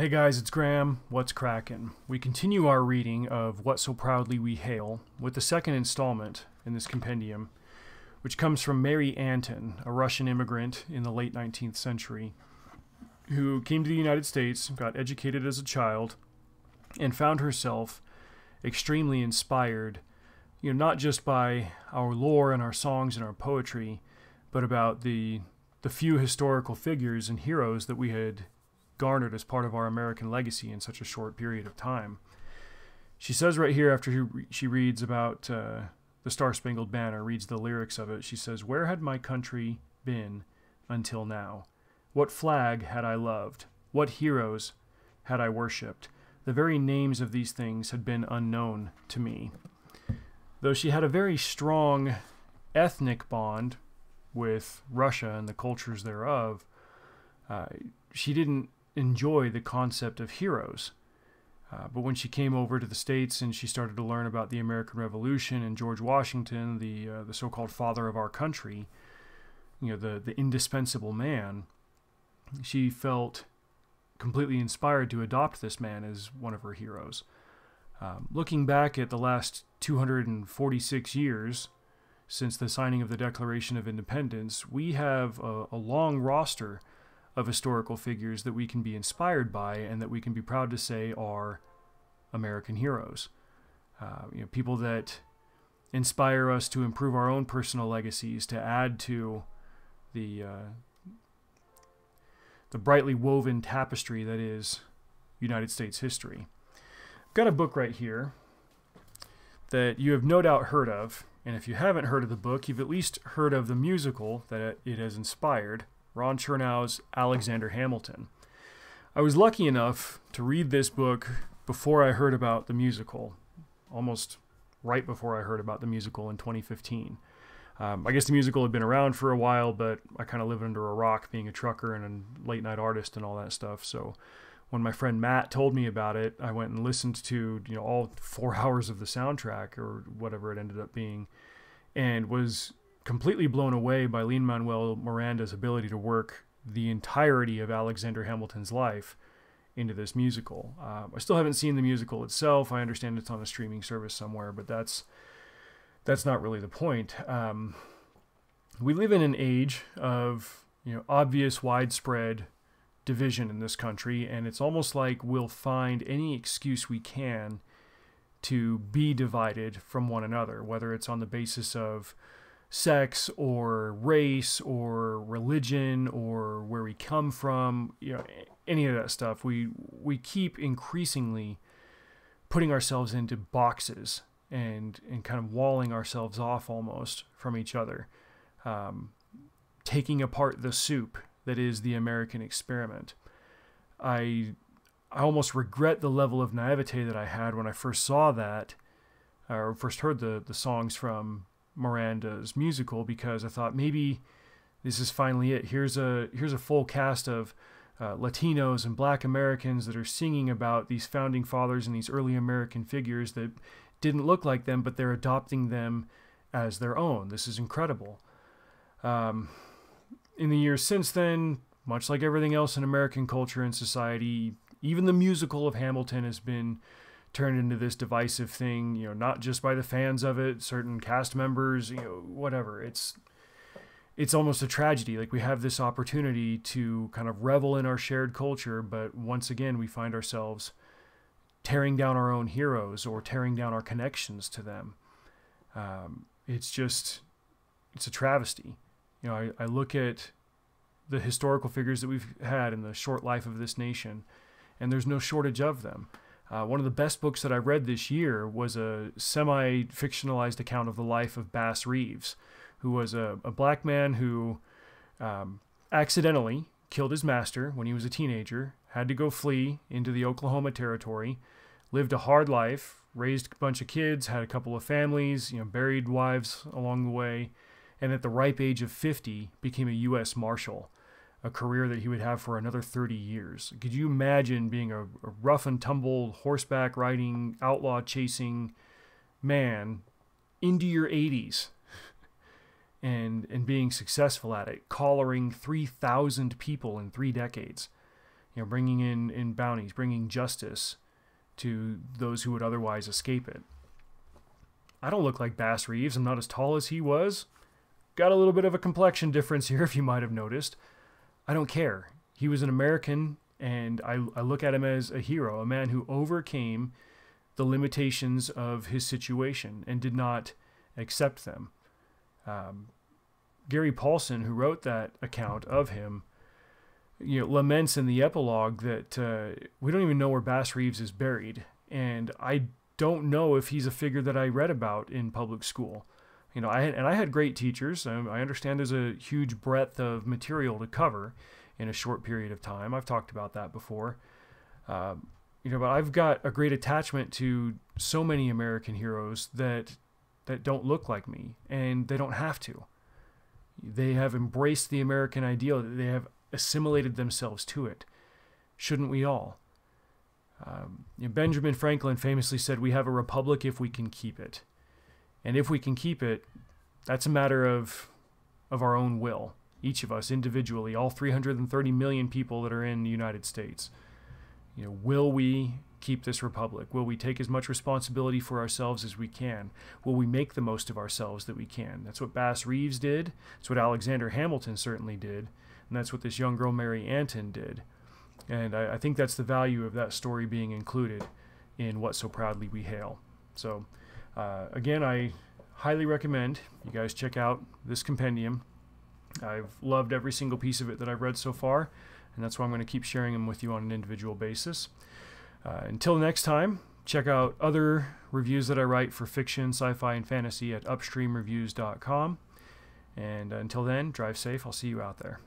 Hey guys, it's Graham. What's crackin'? We continue our reading of What So Proudly We Hail with the second installment in this compendium, which comes from Mary Antin, a Russian immigrant in the late 19th century, who came to the United States, got educated as a child, and found herself extremely inspired, you know, not just by our lore and our songs and our poetry, but about the the few historical figures and heroes that we had garnered as part of our American legacy in such a short period of time. She says right here after she reads about uh, the Star Spangled Banner, reads the lyrics of it, she says, Where had my country been until now? What flag had I loved? What heroes had I worshipped? The very names of these things had been unknown to me. Though she had a very strong ethnic bond with Russia and the cultures thereof, uh, she didn't enjoy the concept of heroes. Uh, but when she came over to the states and she started to learn about the American Revolution and George Washington, the uh, the so-called father of our country, you know, the the indispensable man, she felt completely inspired to adopt this man as one of her heroes. Um, looking back at the last 246 years since the signing of the Declaration of Independence, we have a, a long roster of historical figures that we can be inspired by and that we can be proud to say are American heroes. Uh, you know, people that inspire us to improve our own personal legacies, to add to the uh, the brightly woven tapestry that is United States history. I've got a book right here that you have no doubt heard of, and if you haven't heard of the book, you've at least heard of the musical that it has inspired, Ron Chernow's Alexander Hamilton. I was lucky enough to read this book before I heard about the musical, almost right before I heard about the musical in 2015. Um, I guess the musical had been around for a while, but I kind of lived under a rock being a trucker and a late night artist and all that stuff. So when my friend Matt told me about it, I went and listened to you know all four hours of the soundtrack or whatever it ended up being, and was completely blown away by Lin Manuel Miranda's ability to work the entirety of Alexander Hamilton's life into this musical. Uh, I still haven't seen the musical itself. I understand it's on a streaming service somewhere, but that's that's not really the point. Um, we live in an age of you know obvious widespread division in this country, and it's almost like we'll find any excuse we can to be divided from one another, whether it's on the basis of sex or race or religion or where we come from, you know, any of that stuff. We we keep increasingly putting ourselves into boxes and and kind of walling ourselves off almost from each other, um, taking apart the soup that is the American experiment. I I almost regret the level of naivete that I had when I first saw that, or first heard the the songs from Miranda's musical because I thought maybe this is finally it. Here's a here's a full cast of uh, Latinos and Black Americans that are singing about these founding fathers and these early American figures that didn't look like them, but they're adopting them as their own. This is incredible. Um, in the years since then, much like everything else in American culture and society, even the musical of Hamilton has been turned into this divisive thing, you know, not just by the fans of it, certain cast members, you know, whatever. It's it's almost a tragedy. Like we have this opportunity to kind of revel in our shared culture, but once again we find ourselves tearing down our own heroes or tearing down our connections to them. Um, it's just it's a travesty. You know, I, I look at the historical figures that we've had in the short life of this nation, and there's no shortage of them. Uh, one of the best books that I read this year was a semi fictionalized account of the life of Bass Reeves, who was a, a black man who um, accidentally killed his master when he was a teenager, had to go flee into the Oklahoma Territory, lived a hard life, raised a bunch of kids, had a couple of families, you know, buried wives along the way, and at the ripe age of 50 became a U.S. Marshal a career that he would have for another 30 years. Could you imagine being a, a rough and tumble horseback riding, outlaw chasing man into your 80s and and being successful at it, collaring 3,000 people in three decades? you know, bringing in, in bounties, bringing justice to those who would otherwise escape it. I don't look like Bass Reeves. I'm not as tall as he was. Got a little bit of a complexion difference here, if you might have noticed. I don't care. He was an American, and I, I look at him as a hero, a man who overcame the limitations of his situation and did not accept them. Um, Gary Paulsen, who wrote that account of him, you know, laments in the epilogue that uh, we don't even know where Bass Reeves is buried, and I don't know if he's a figure that I read about in public school. You know, I had, and I had great teachers. I understand there's a huge breadth of material to cover in a short period of time. I've talked about that before. Um, you know, but I've got a great attachment to so many American heroes that that don't look like me, and they don't have to. They have embraced the American ideal. They have assimilated themselves to it. Shouldn't we all? Um, you know, Benjamin Franklin famously said, We have a republic if we can keep it. And if we can keep it, that's a matter of, of our own will, each of us individually, all 330 million people that are in the United States. You know, will we keep this republic? Will we take as much responsibility for ourselves as we can? Will we make the most of ourselves that we can? That's what Bass Reeves did. That's what Alexander Hamilton certainly did. And that's what this young girl, Mary Antin, did. And I, I think that's the value of that story being included in What So Proudly We Hail. So, uh, again, I highly recommend you guys check out this compendium. I've loved every single piece of it that I've read so far, and that's why I'm going to keep sharing them with you on an individual basis. Uh, until next time, check out other reviews that I write for fiction, sci fi, and fantasy at upstreamreviews.com. And until then, drive safe. I'll see you out there.